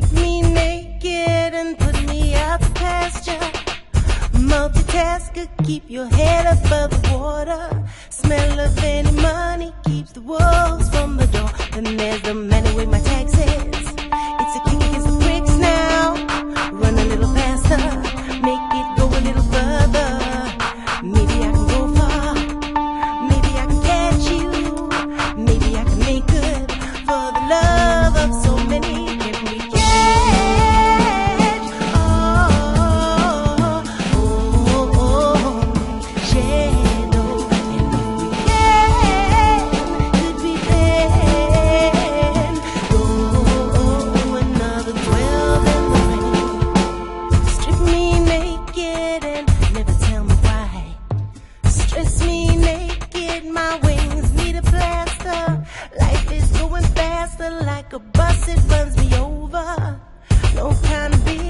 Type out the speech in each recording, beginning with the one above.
strip me naked and put me out to pasture. Multitasker, keep your head above the water. Smell of any money keeps the wolves from the door. And there's the man who with my taxes. like a bus, it runs me over. No kind of beat.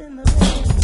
in the rain.